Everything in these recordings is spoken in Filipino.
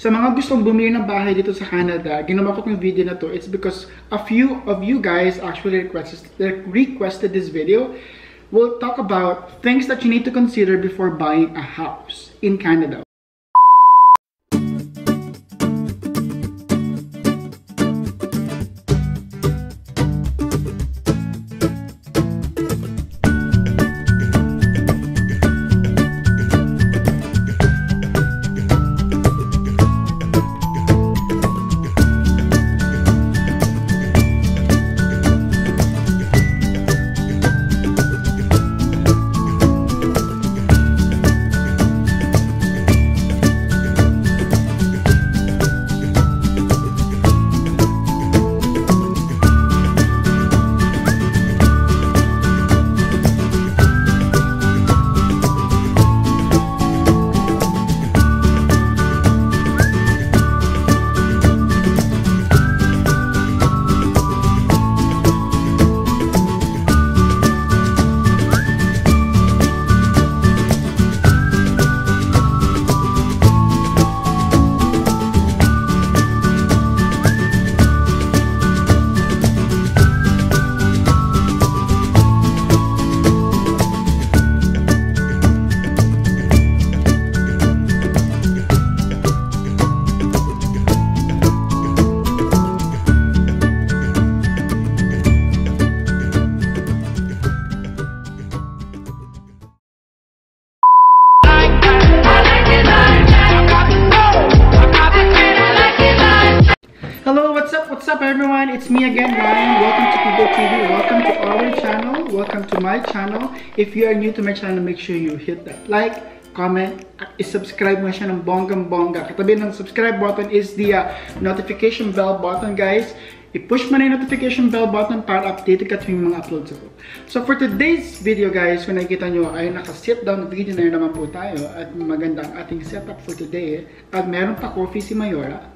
Sa mga gustong bumili ng bahay dito sa Canada, ginawa ko itong video na to. It's because a few of you guys actually requested, requested this video. We'll talk about things that you need to consider before buying a house in Canada. Our channel. Welcome to my channel. If you are new to my channel, make sure you hit that like, comment, at isubscribe mo siya ng bonggang-bongga. Katabi ng subscribe button is the uh, notification bell button, guys. I-push mo na yung notification bell button para updated ka tuwing mga uploads ako. So for today's video guys, kung nakikita nyo ay naka-sit down video na naman po tayo at maganda ang ating setup for today. At meron pa coffee si Mayora.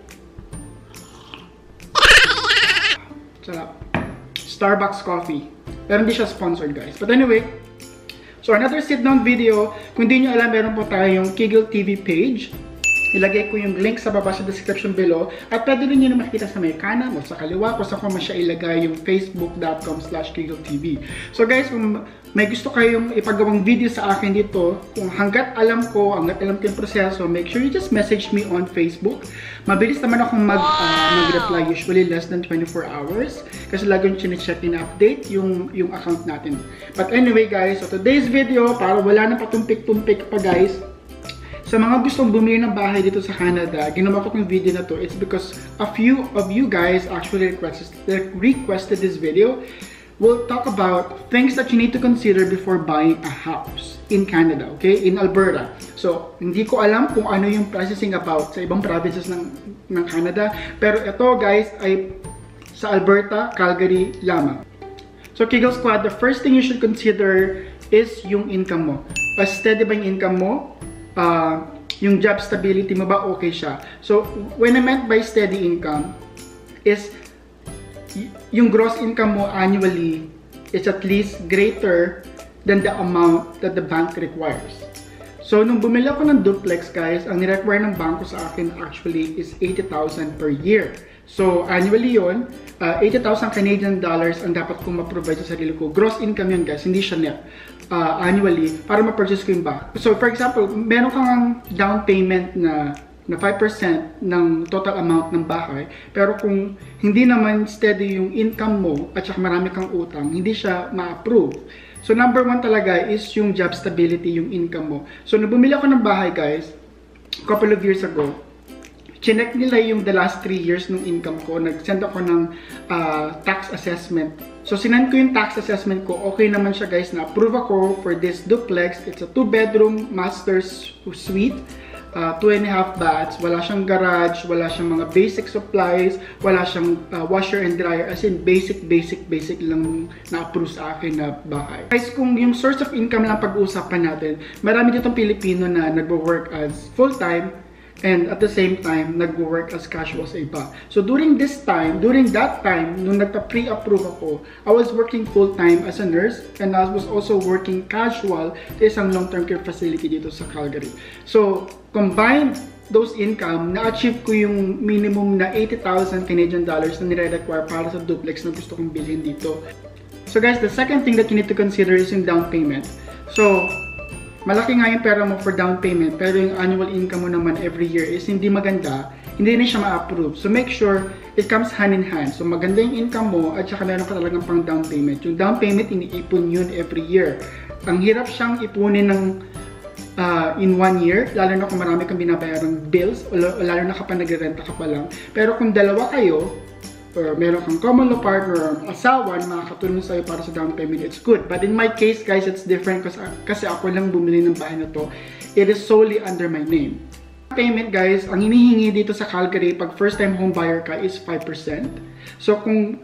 Sarap. Starbucks coffee. Pero hindi siya sponsored guys. But anyway, so another sit down video. Kung hindi nyo alam, meron po tayong Kiggle TV page. Ilagay ko yung link sa baba sa description below. At pwede rin nyo na makikita sa may kanan o sa kaliwa kung saan ko man siya ilagay yung facebook.com slash TV. So guys, kung may gusto kayong ipagawang video sa akin dito, kung hanggat alam ko, hanggat alam ko yung proseso, make sure you just message me on Facebook. Mabilis naman akong mag, uh, mag-reply, usually less than 24 hours. Kasi lagi yung chinecheck na update yung, yung account natin. But anyway guys, so today's video, para wala na patumpik-tumpik pa guys, sa mga gustong bumili ng bahay dito sa Canada, ginawa ko itong video na to. It's because a few of you guys actually requested, requested this video. We'll talk about things that you need to consider before buying a house in Canada, okay? In Alberta. So, hindi ko alam kung ano yung processing about sa ibang provinces ng, ng Canada. Pero ito guys ay sa Alberta, Calgary lamang. So, Kegel Squad, the first thing you should consider is yung income mo. Pa steady ba yung income mo? Uh, yung job stability mo ba okay siya. So, when I meant by steady income is yung gross income mo annually is at least greater than the amount that the bank requires. So, nung bumili ako ng duplex, guys, ang nirequire ng banko sa akin actually is 80,000 per year. So, annually yon uh, 80,000 Canadian dollars ang dapat kong ma-provide sa sarili ko. Gross income yun, guys, hindi siya net. Uh, annually, para ma-purchase ko yung bahay. So, for example, meron kang down payment na na 5% ng total amount ng bahay. Pero kung hindi naman steady yung income mo at saka marami kang utang, hindi siya ma-approve. So number one talaga is yung job stability, yung income mo. So nung bumili ako ng bahay guys, couple of years ago, chinek nila yung the last 3 years ng income ko. Nag-send ako ng uh, tax assessment. So, sinend ko yung tax assessment ko. Okay naman siya guys. Na-approve ako for this duplex. It's a 2-bedroom master's suite uh, two and a half baths, wala siyang garage, wala siyang mga basic supplies, wala siyang uh, washer and dryer, as in basic, basic, basic lang na-approve sa akin na bahay. Guys, kung yung source of income lang pag-uusapan natin, marami ditong Pilipino na nagwo-work as full-time, and at the same time, nagwo-work as casual sa iba. So during this time, during that time, nung nagpa-pre-approve ako, I was working full-time as a nurse and I was also working casual sa isang long-term care facility dito sa Calgary. So, combined those income, na-achieve ko yung minimum na 80,000 Canadian dollars na nire-require para sa duplex na gusto kong bilhin dito. So guys, the second thing that you need to consider is yung down payment. So, malaki nga yung pera mo for down payment, pero yung annual income mo naman every year is hindi maganda, hindi na siya ma-approve. So make sure it comes hand in hand. So maganda yung income mo at saka meron ka talagang pang down payment. Yung down payment, iniipon yun every year. Ang hirap siyang ipunin ng uh, in one year, lalo na kung marami kang binabayarang bills, o lalo na kapag nagre-renta ka pa lang. Pero kung dalawa kayo, or meron kang common law partner or asawa na makakatulong sa'yo para sa down payment, it's good. But in my case, guys, it's different kasi, kasi ako lang bumili ng bahay na to. It is solely under my name. Payment, guys, ang hinihingi dito sa Calgary pag first time home buyer ka is 5%. So kung,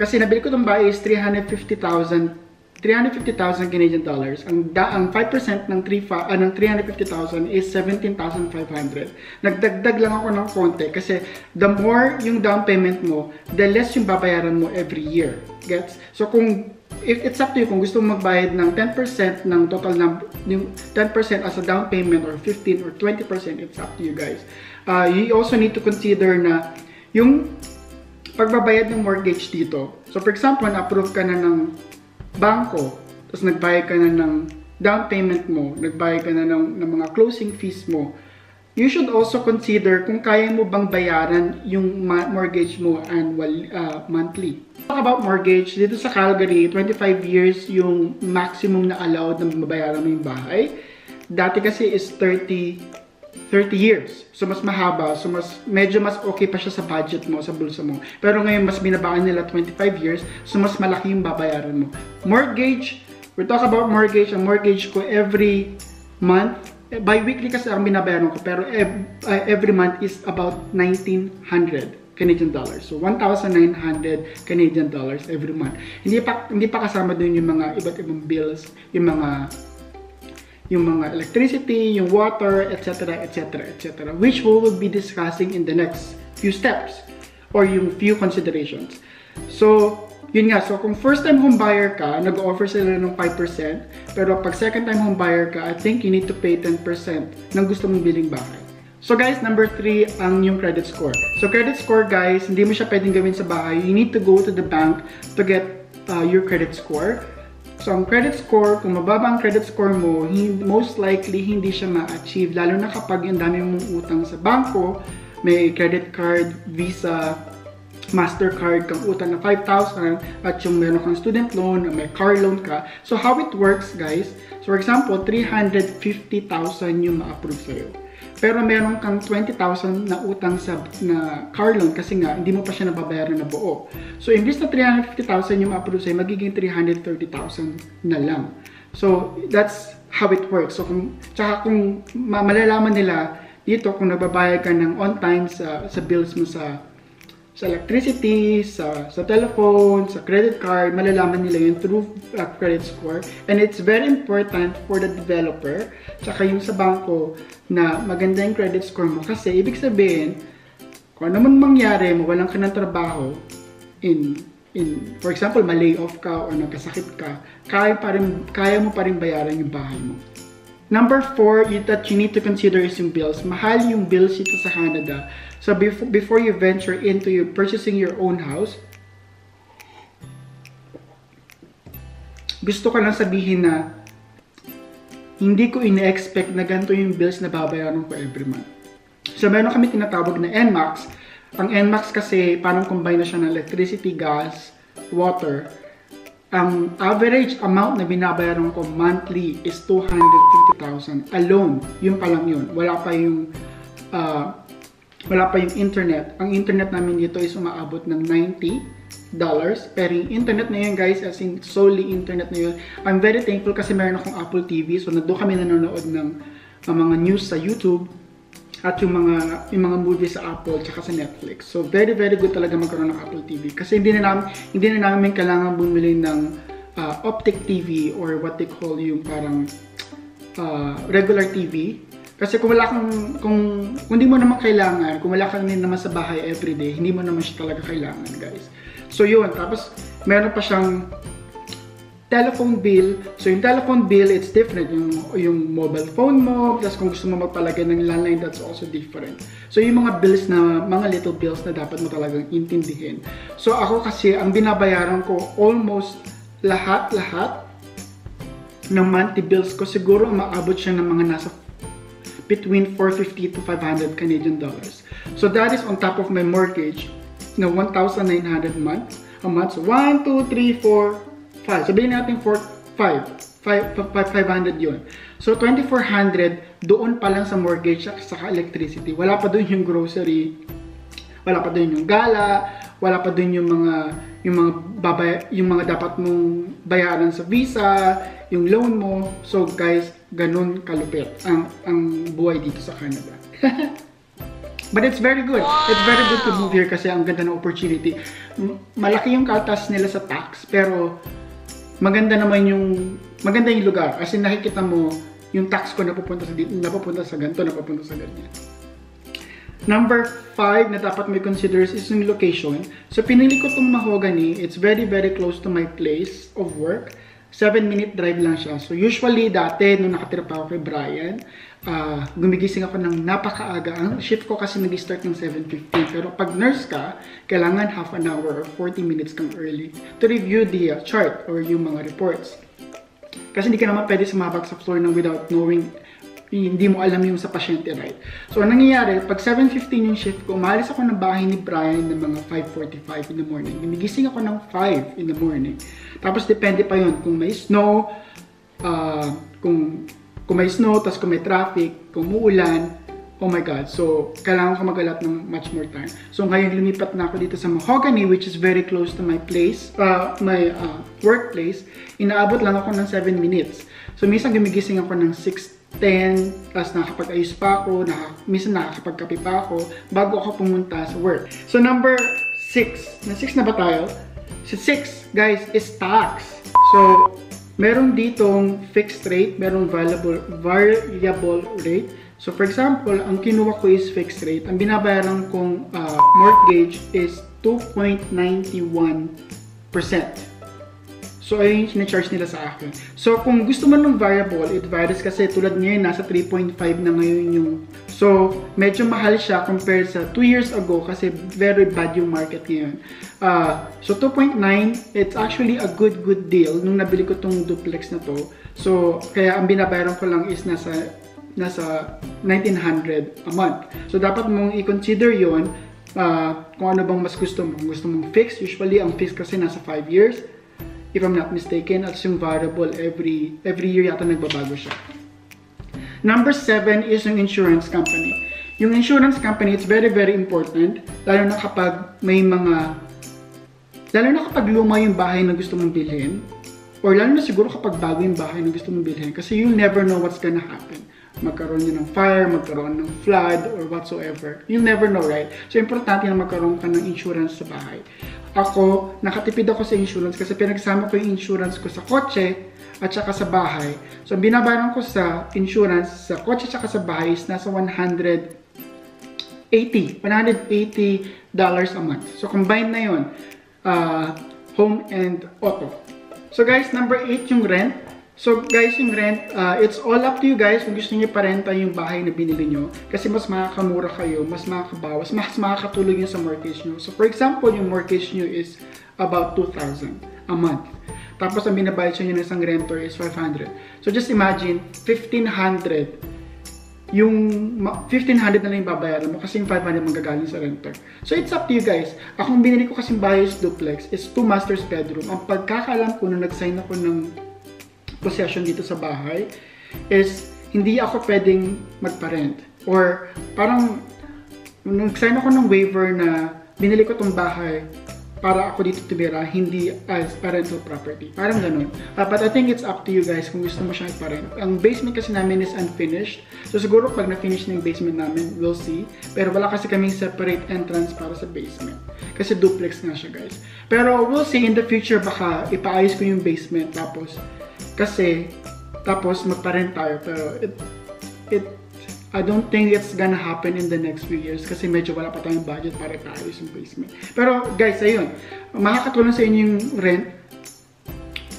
kasi nabili ko itong bahay is 350,000 350,000 Canadian dollars. Ang da ang 5% ng 3 uh, ng 350,000 is 17,500. Nagdagdag lang ako ng konti kasi the more yung down payment mo, the less yung babayaran mo every year. Gets? So kung if it's up to you kung gusto mo magbayad ng 10% ng total number, yung 10% as a down payment or 15 or 20%, it's up to you guys. Uh, you also need to consider na yung pagbabayad ng mortgage dito. So for example, na-approve ka na ng bangko, tapos nagbayad ka na ng down payment mo, nagbayad ka na ng, ng mga closing fees mo, you should also consider kung kaya mo bang bayaran yung mortgage mo annual, uh, monthly. Talk about mortgage, dito sa Calgary, 25 years yung maximum na allowed na mabayaran mo yung bahay. Dati kasi is 30 30 years. So, mas mahaba. So, mas, medyo mas okay pa siya sa budget mo, sa bulsa mo. Pero ngayon, mas binabaan nila 25 years. So, mas malaki yung babayaran mo. Mortgage, we talk about mortgage. Ang mortgage ko every month, eh, bi-weekly kasi ang binabayaran ko. Pero uh, every month is about 1,900. Canadian dollars. So 1,900 Canadian dollars every month. Hindi pa hindi pa kasama dun yung mga iba't ibang bills, yung mga yung mga electricity, yung water, etc., etc., etc., which we will be discussing in the next few steps or yung few considerations. So, yun nga, so kung first time home buyer ka, nag-offer sila ng 5%, pero pag second time home buyer ka, I think you need to pay 10% ng gusto mong biling bahay. So guys, number 3 ang yung credit score. So credit score guys, hindi mo siya pwedeng gawin sa bahay. You need to go to the bank to get uh, your credit score. So, ang credit score, kung mababa ang credit score mo, most likely hindi siya ma-achieve. Lalo na kapag yung dami mong utang sa banko, may credit card, visa, MasterCard kang utang na 5,000 at yung meron kang student loan, may car loan ka. So, how it works, guys? So, for example, 350,000 yung ma-approve sa'yo. Pero meron kang 20,000 na utang sa na car loan kasi nga hindi mo pa siya nababayaran na buo. So imbis na 350,000 yung ma-approve sa'yo, magiging 330,000 na lang. So that's how it works. So kung tsaka kung malalaman nila dito kung nababayad ka ng on time sa sa bills mo sa sa electricity, sa, sa telephone, sa credit card, malalaman nila yun through uh, credit score. And it's very important for the developer, tsaka yung sa banko, na maganda yung credit score mo. Kasi ibig sabihin, kung ano man mangyari, mawalan ka ng trabaho, in, in, for example, ma-lay off ka o nagkasakit ka, kaya, pa rin, kaya mo pa rin bayaran yung bahay mo. Number four that you need to consider is yung bills. Mahal yung bills dito sa Canada. So before, before you venture into you purchasing your own house, gusto ko lang sabihin na hindi ko ine-expect na ganito yung bills na babayaran ko every month. So meron kami tinatawag na NMAX. Ang NMAX kasi parang combine na siya ng electricity, gas, water ang average amount na binabayaran ko monthly is 250,000 alone. Yun pa lang yun. Wala pa yung uh, wala pa yung internet. Ang internet namin dito is umaabot ng 90 dollars. Pero yung internet na yun guys, as in solely internet na yun, I'm very thankful kasi meron akong Apple TV. So nando kami nanonood ng uh, mga news sa YouTube at yung mga yung mga movies sa Apple tsaka sa Netflix. So very very good talaga magkaroon ng Apple TV kasi hindi na namin hindi na namin kailangan bumili ng uh, optic TV or what they call yung parang uh, regular TV. Kasi kung wala kang kung, kung hindi mo naman kailangan, kung wala kang naman sa bahay everyday, hindi mo naman siya talaga kailangan, guys. So yun, tapos meron pa siyang telephone bill. So, yung telephone bill, it's different. Yung, yung mobile phone mo, plus kung gusto mo magpalagay ng landline, that's also different. So, yung mga bills na, mga little bills na dapat mo talagang intindihin. So, ako kasi, ang binabayaran ko, almost lahat-lahat ng monthly bills ko, siguro maabot siya ng mga nasa between 450 to 500 Canadian dollars. So, that is on top of my mortgage na 1,900 month, a month. So, 1, 2, 3, 4, 5. Sabihin natin 4, 5. 500 yun. So, 2,400 doon pa lang sa mortgage at saka electricity. Wala pa doon yung grocery, wala pa doon yung gala, wala pa doon yung mga yung mga babay, yung mga dapat mong bayaran sa visa, yung loan mo. So guys, ganun kalupit ang ang buhay dito sa Canada. But it's very good. Wow! It's very good to move here kasi ang ganda ng opportunity. Malaki yung kaltas nila sa tax, pero maganda naman yung maganda yung lugar kasi nakikita mo yung tax ko napupunta sa dito, napupunta sa ganito, napupunta sa ganyan. Number 5 na dapat may consider is yung location. So, pinili ko itong mahogany. It's very, very close to my place of work. 7 minute drive lang siya. So, usually, dati, nung nakatira pa ako kay Brian, uh, gumigising ako ng napakaaga. Ang shift ko kasi nag-start ng 7.15. Pero pag nurse ka, kailangan half an hour or 40 minutes kang early to review the uh, chart or yung mga reports. Kasi hindi ka naman pwede sumabak sa floor ng without knowing hindi mo alam yung sa pasyente, right? So, ang nangyayari, pag 7.15 yung shift ko, umalis ako ng bahay ni Brian ng mga 5.45 in the morning. Gumigising ako ng 5 in the morning. Tapos, depende pa yon kung may snow, uh, kung kung may snow, tapos kung may traffic, kung muulan, oh my God. So, kailangan ko mag-alap ng much more time. So, ngayon lumipat na ako dito sa Mahogany, which is very close to my place, uh, my uh, workplace. Inaabot lang ako ng 7 minutes. So, minsan gumigising ako ng 6.10, tapos nakakapag-ayos pa ako, nakaka minsan nakakapagkape pa ako, bago ako pumunta sa work. So, number 6. Na 6 na ba tayo? So, 6, guys, is tax. So, meron ditong fixed rate, meron variable, variable rate. So for example, ang kinuha ko is fixed rate. Ang binabayaran kong uh, mortgage is 2.91%. So, ayun yung sinacharge nila sa akin. So, kung gusto mo ng variable, it varies kasi tulad ngayon, nasa 3.5 na ngayon yung... So, medyo mahal siya compared sa 2 years ago kasi very bad yung market ngayon. Uh, so, 2.9, it's actually a good, good deal nung nabili ko tong duplex na to. So, kaya ang binabayaran ko lang is nasa nasa 1900 a month. So, dapat mong i-consider yon uh, kung ano bang mas gusto mo. Kung gusto mong fix, usually ang fix kasi nasa 5 years if I'm not mistaken, at yung variable every, every year yata nagbabago siya. Number seven is yung insurance company. Yung insurance company, it's very, very important, lalo na kapag may mga, lalo na kapag luma yung bahay na gusto mong bilhin, or lalo na siguro kapag bago yung bahay na gusto mong bilhin, kasi you'll never know what's gonna happen magkaroon niya ng fire, magkaroon ng flood, or whatsoever. You'll never know, right? So, importante na magkaroon ka ng insurance sa bahay. Ako, nakatipid ako sa insurance kasi pinagsama ko yung insurance ko sa kotse at saka sa bahay. So, binabayaran ko sa insurance sa kotse at saka sa bahay is nasa 180. 180 dollars a month. So, combined na yun. Uh, home and auto. So, guys, number 8 yung rent. So guys, yung rent, uh, it's all up to you guys kung gusto niyo parenta yung bahay na binili nyo. Kasi mas makakamura kayo, mas makakabawas, mas makakatulog yun sa mortgage nyo. So for example, yung mortgage nyo is about 2,000 a month. Tapos ang binabayad sa inyo ng isang renter is 500. So just imagine, 1,500 yung 1,500 na lang yung babayaran mo kasi yung 500 manggagaling sa renter. So it's up to you guys. Akong binili ko kasing bahay is duplex is 2 master's bedroom. Ang pagkakalam ko nung nag-sign ako ng possession dito sa bahay is hindi ako pwedeng magpa-rent. Or parang nung sign ako ng waiver na binili ko tong bahay para ako dito tumira, hindi as a rental property. Parang ganun. Uh, but I think it's up to you guys kung gusto mo siyang iparent. Ang basement kasi namin is unfinished. So siguro pag na-finish na yung basement namin, we'll see. Pero wala kasi kaming separate entrance para sa basement. Kasi duplex nga siya guys. Pero we'll see in the future baka ipaayos ko yung basement tapos kasi, tapos magpa-rent tayo. Pero it, it, I don't think it's gonna happen in the next few years kasi medyo wala pa tayong budget para itaayos yung basement. Pero guys, ayun, makakatulong sa inyo yung rent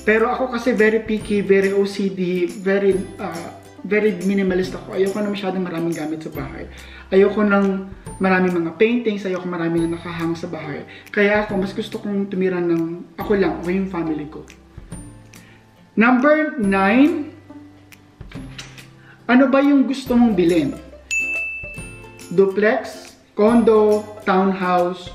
Pero ako kasi very picky, very OCD, very uh, very minimalist ako. Ayoko na masyadong maraming gamit sa bahay. Ayoko ng maraming mga paintings, ayoko maraming na nakahang sa bahay. Kaya ako, mas gusto kong tumira ng ako lang o yung family ko. Number 9, ano ba yung gusto mong bilhin? Duplex, condo, townhouse,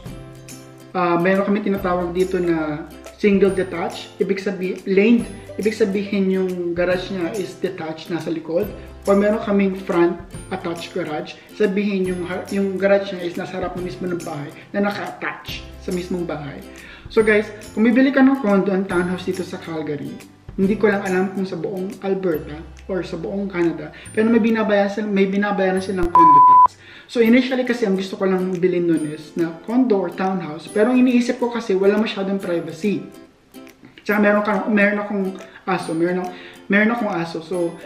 uh, meron kami tinatawag dito na single detached. Ibig sabihin, lane, ibig sabihin yung garage niya is detached, nasa likod. Or meron kaming front attached garage. Sabihin yung, yung garage niya is nasa harap ng mismo ng bahay na naka-attach sa mismong bahay. So guys, kung bibili ka ng condo and townhouse dito sa Calgary, hindi ko lang alam kung sa buong Alberta or sa buong Canada, pero may binabayaran, may binabayaran silang condo tax. So initially kasi ang gusto ko lang bilhin nun is na condo or townhouse, pero iniisip ko kasi wala masyadong privacy. Tsaka meron, ka, meron akong aso, meron, meron akong aso. So,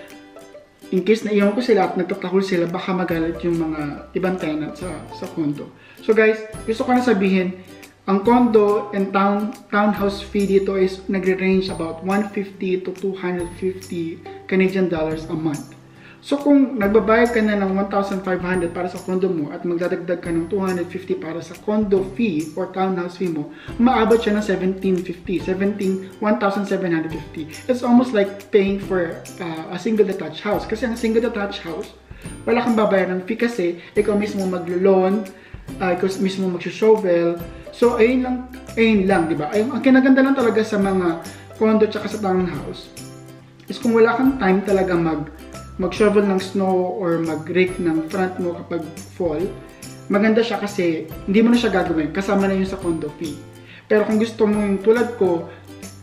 in case na iyon ko sila at nagtatahol sila, baka magalit yung mga ibang tenant sa, sa condo. So guys, gusto ko na sabihin, ang condo and town, townhouse fee dito is nagre-range about 150 to 250 Canadian dollars a month. So kung nagbabayad ka na ng 1,500 para sa condo mo at magdadagdag ka ng 250 para sa condo fee or townhouse fee mo, maabot siya ng 1,750, 17, 1,750. It's almost like paying for uh, a single detached house. Kasi ang single detached house, wala kang babayaran ng fee kasi ikaw mismo maglo-loan, uh, ikaw mismo mag-shovel. So ayun lang, ayun lang, di ba? Ang, ang kinaganda lang talaga sa mga condo tsaka sa townhouse is kung wala kang time talaga mag mag-shovel ng snow or mag-rake ng front mo kapag fall, maganda siya kasi hindi mo na siya gagawin, kasama na yun sa condo fee. Pero kung gusto mo yung tulad ko,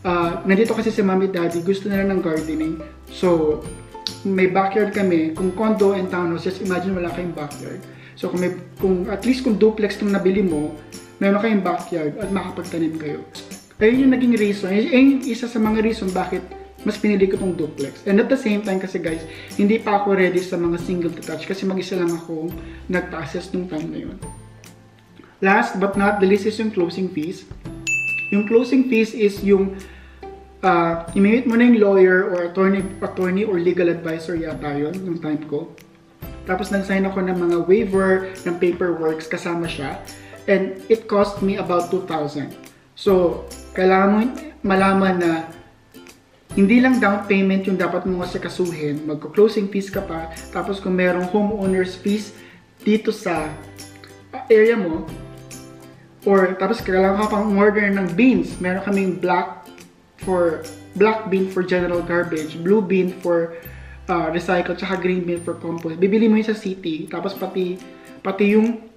uh, nandito kasi si mami daddy, gusto nila ng gardening. So, may backyard kami. Kung condo and townhouse, just imagine wala kayong backyard. So, kung, may, kung at least kung duplex itong nabili mo, meron kayong backyard at makapagtanim kayo. Ayun yung naging reason. Ayun yung isa sa mga reason bakit mas pinili ko tong duplex. And at the same time kasi guys, hindi pa ako ready sa mga single detached kasi mag-isa lang ako nagpa-assess nung time na yun. Last but not the least is yung closing fees. Yung closing fees is yung uh, i-meet mo na yung lawyer or attorney, attorney or legal advisor yata yun, yung time ko. Tapos nag-sign ako ng mga waiver, ng paperworks, kasama siya. And it cost me about 2,000. So, kailangan mo malaman na hindi lang down payment yung dapat mo asikasuhin, magko-closing fees ka pa, tapos kung merong homeowner's fees dito sa area mo, or tapos kailangan ka pang order ng beans, meron kaming black for black bean for general garbage, blue bean for uh, recycle, tsaka green bean for compost. Bibili mo yun sa city, tapos pati pati yung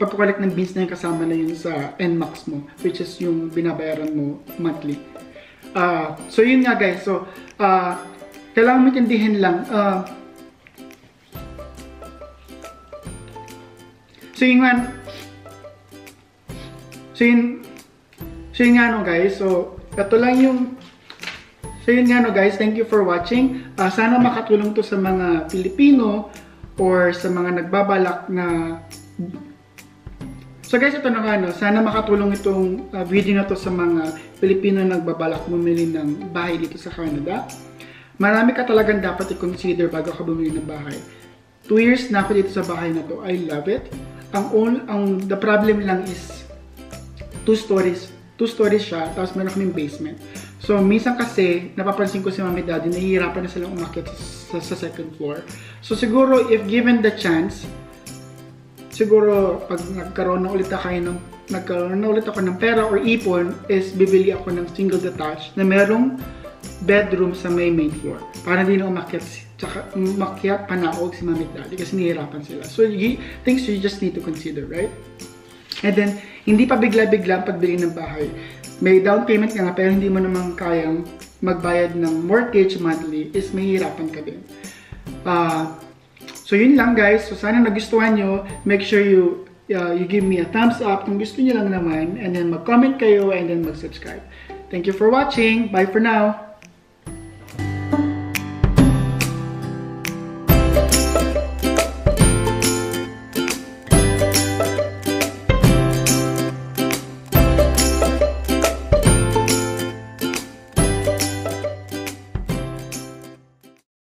papakulit ng beans na yung kasama na yun sa NMAX mo, which is yung binabayaran mo monthly. Uh, so yun nga guys, so uh, kailangan maintindihin lang. Uh, so yun nga, so yun, so yun nga no guys, so ito lang yung So yun nga no guys, thank you for watching. Uh, sana makatulong to sa mga Pilipino or sa mga nagbabalak na So guys, ito na nga, no? sana makatulong itong uh, video na to sa mga Pilipino na nagbabalak bumili ng bahay dito sa Canada. Marami ka talagang dapat i-consider bago ka bumili ng bahay. Two years na ako dito sa bahay na to. I love it. Ang, all, ang the problem lang is two stories. Two stories siya, tapos meron kaming basement. So, minsan kasi, napapansin ko si mami daddy, nahihirapan na silang umakyat sa, sa second floor. So, siguro, if given the chance, siguro pag nagkaroon na ulit ako ng nagkaroon na ulit ako ng pera or ipon is bibili ako ng single detached na merong bedroom sa may main floor para hindi na umakyat tsaka umakyat panaog si mami daddy kasi nihirapan sila. So you, things you just need to consider right? And then hindi pa bigla-bigla pagbili ng bahay. May down payment ka nga pero hindi mo naman kayang magbayad ng mortgage monthly is mahihirapan ka din. Uh, So yun lang guys. So sana nagustuhan nyo. Make sure you uh, you give me a thumbs up kung gusto nyo lang naman. And then mag-comment kayo and then mag-subscribe. Thank you for watching. Bye for now.